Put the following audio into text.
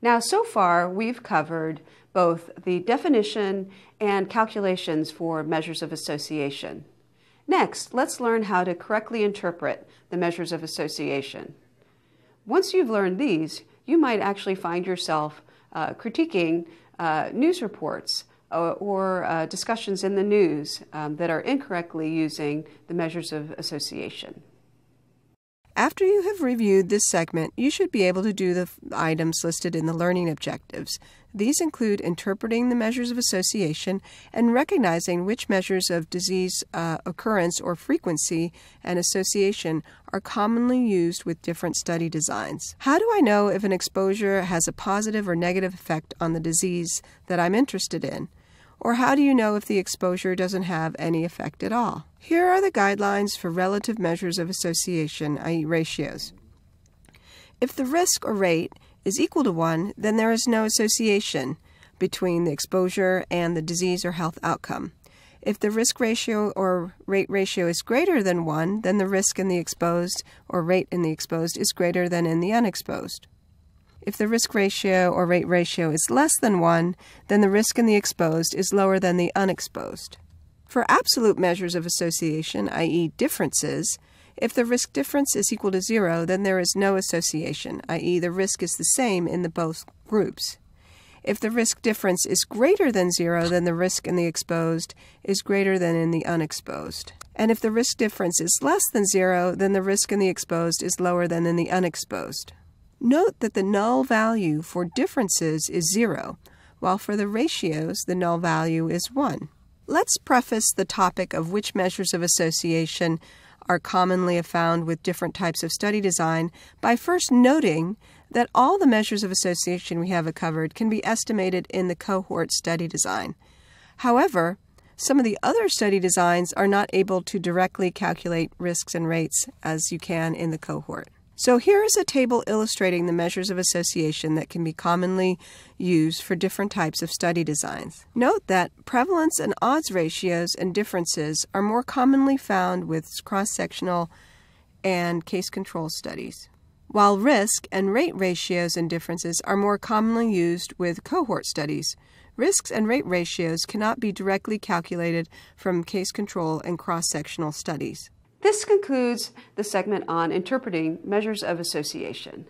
Now, so far, we've covered both the definition and calculations for measures of association. Next, let's learn how to correctly interpret the measures of association. Once you've learned these, you might actually find yourself uh, critiquing uh, news reports or, or uh, discussions in the news um, that are incorrectly using the measures of association. After you have reviewed this segment, you should be able to do the items listed in the learning objectives. These include interpreting the measures of association and recognizing which measures of disease uh, occurrence or frequency and association are commonly used with different study designs. How do I know if an exposure has a positive or negative effect on the disease that I'm interested in? Or how do you know if the exposure doesn't have any effect at all? Here are the guidelines for relative measures of association, i.e., ratios. If the risk or rate is equal to 1, then there is no association between the exposure and the disease or health outcome. If the risk ratio or rate ratio is greater than 1, then the risk in the exposed or rate in the exposed is greater than in the unexposed. If the risk ratio or rate ratio is less than 1, then the risk in the exposed is lower than the unexposed. For absolute measures of association, i.e., differences, if the risk difference is equal to zero, then there is no association, i.e., the risk is the same in the both groups. If the risk difference is greater than zero, then the risk in the exposed is greater than in the unexposed. And if the risk difference is less than zero, then the risk in the exposed is lower than in the unexposed. Note that the null value for differences is zero, while for the ratios the null value is 1. Let's preface the topic of which measures of association are commonly found with different types of study design by first noting that all the measures of association we have covered can be estimated in the cohort study design. However, some of the other study designs are not able to directly calculate risks and rates as you can in the cohort. So here is a table illustrating the measures of association that can be commonly used for different types of study designs. Note that prevalence and odds ratios and differences are more commonly found with cross-sectional and case control studies, while risk and rate ratios and differences are more commonly used with cohort studies. Risks and rate ratios cannot be directly calculated from case control and cross-sectional studies. This concludes the segment on interpreting measures of association.